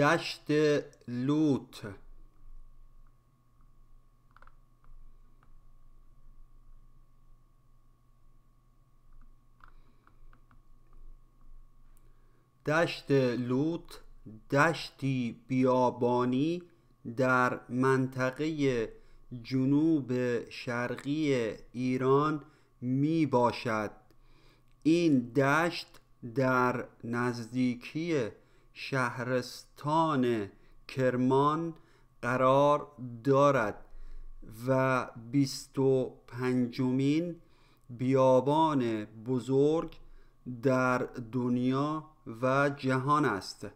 دشت لوت. دشت لوت دشتی بیابانی در منطقه جنوب شرقی ایران می باشد. این دشت در نزدیکی شهرستان کرمان قرار دارد و بیست و پنجمین بیابان بزرگ در دنیا و جهان است.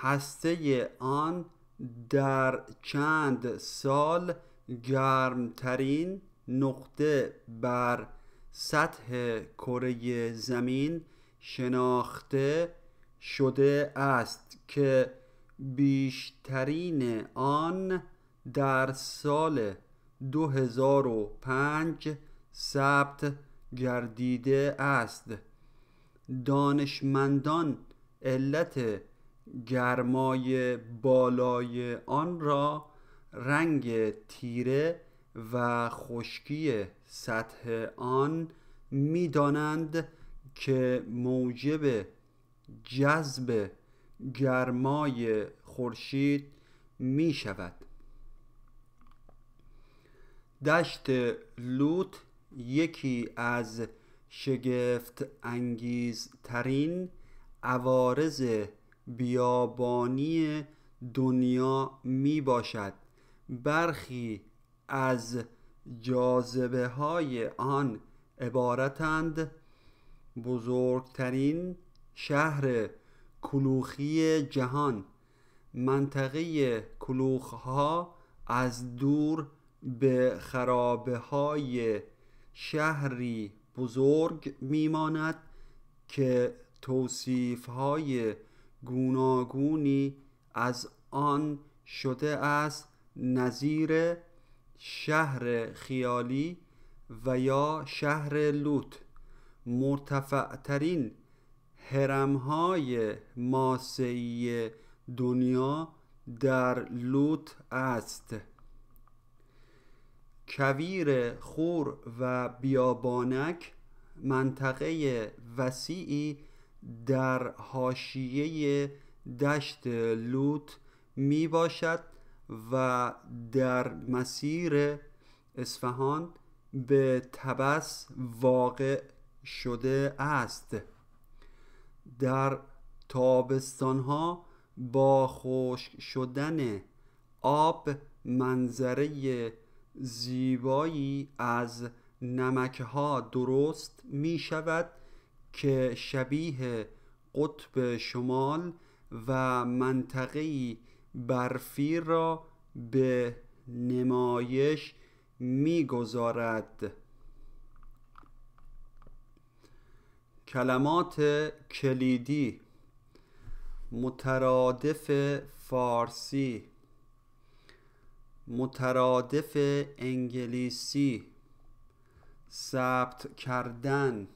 هسته آن در چند سال گرمترین نقطه بر سطح کره زمین شناخته شده است که بیشترین آن در سال 2005 ثبت گردیده است. دانشمندان علت گرمای بالای آن را رنگ تیره و خشکی سطح آن می‌دانند که موجب جذب گرمای خورشید می شود دشت لوت یکی از شگفت انگیزترین عوارض بیابانی دنیا می باشد برخی از جاذبه های آن عبارتند بزرگترین شهر کلوخی جهان. منطقه کلوخ ها از دور به خرابه های شهری بزرگ میماند که توصیف های گوناگونی از آن شده است. نظیر شهر خیالی و یا شهر لوط. مرتفع ترین هرم های ماسعی دنیا در لوط است. کویر خور و بیابانک منطقه وسیعی در حاشیه دشت لوط می باشد و در مسیر اصفهان به تبس واقع شده است. در تابستانها با خشک شدن آب منظره زیبایی از نمک ها درست می شود که شبیه قطب شمال و منطقه برفی را به نمایش می‌گذارد. کلمات کلیدی مترادف فارسی مترادف انگلیسی ثبت کردن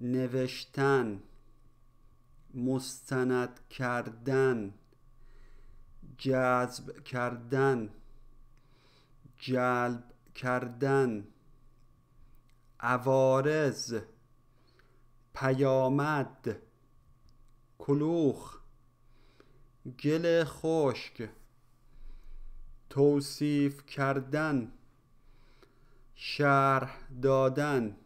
نوشتن مستند کردن جذب کردن جلب کردن عوارض پیامد. کلوخ. گل خشک. توصیف کردن. شرح دادن.